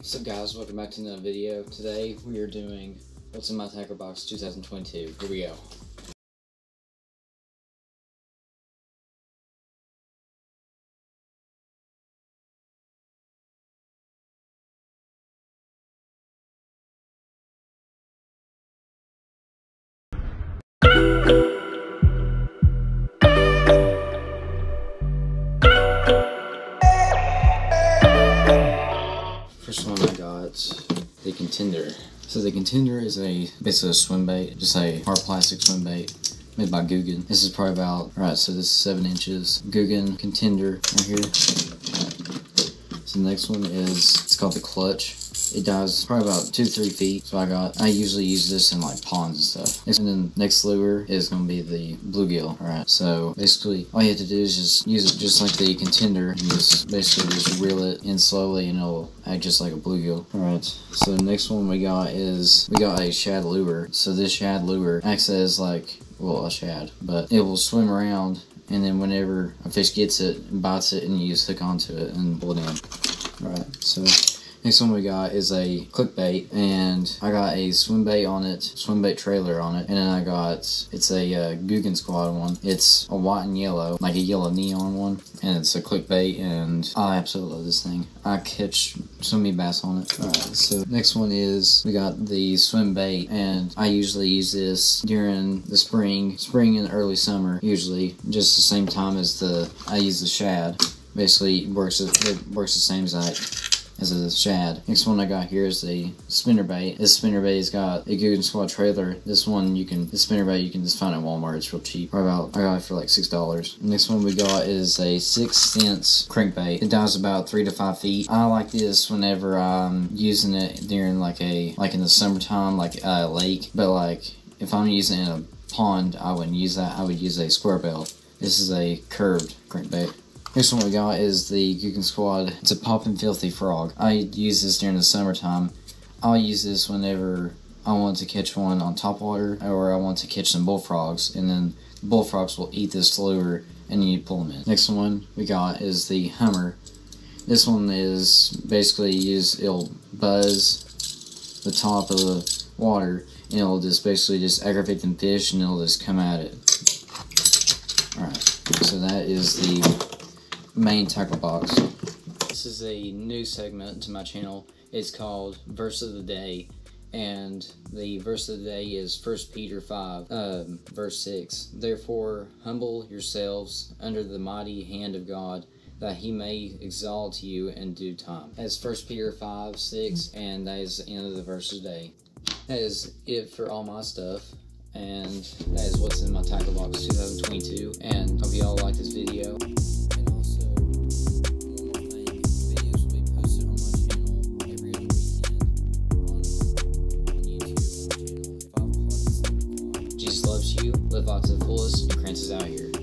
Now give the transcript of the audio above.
What's up guys, welcome back to another video. Today we are doing What's in My Tackle Box 2022. Here we go. First one I got, the Contender. So the Contender is a basically a swim bait, just a hard plastic swim bait made by Googan. This is probably about, alright, so this is 7 inches. Googan Contender right here. So the next one is, it's called the Klutch. It dives probably about two, three feet. So I got, I usually use this in like ponds and stuff. And then next lure is going to be the bluegill. Alright, so basically all you have to do is just use it just like the contender. And just basically just reel it in slowly and it'll act just like a bluegill. Alright, so the next one we got is, we got a shad lure. So this shad lure acts as like, well, a shad, but it will swim around and then whenever a fish gets it, bites it, and you just hook onto it and pull it in. Alright, so Next one we got is a clickbait, and I got a swim bait on it, swim bait trailer on it, and then I got it's a uh, Googan Squad one. It's a white and yellow, like a yellow neon one, and it's a clickbait, and I absolutely love this thing. I catch so many bass on it. Alright, so next one is we got the swim bait, and I usually use this during the spring, spring and early summer, usually just the same time as the I use the shad. Basically, it works it works the same as I as a shad. Next one I got here is a spinner bait. This spinner bait has got a Googan Squad trailer. This one you can, the spinner bait you can just find at Walmart. It's real cheap. Right about, I got it for like $6. Next one we got is a 6th Sense crankbait. It dives about 3 to 5 feet. I like this whenever I'm using it during like a, like in the summertime, like a lake. But like, if I'm using it in a pond, I wouldn't use that. I would use a square bill. This is a curved crankbait. Next one we got is the Googan Squad. It's a poppin' filthy frog. I use this during the summertime. I'll use this whenever I want to catch one on top water or I want to catch some bullfrogs and then the bullfrogs will eat this lure and you pull them in. Next one we got is the Hummer. This one is basically use it'll buzz the top of the water and it'll just basically just aggravate them fish and it'll just come at it. Alright, so that is the main tackle box. This is a new segment to my channel. It's called Verse of the Day, and the verse of the day is 1 Peter 5, um, verse 6. Therefore, humble yourselves under the mighty hand of God, that he may exalt you in due time. That's 1 Peter 5, 6, and that is the end of the verse of the day. That is it for all my stuff and that is what's in my tackle box 2022 and hope you all like this video Jesus loves you. Live life to the fullest. Krantz is out here.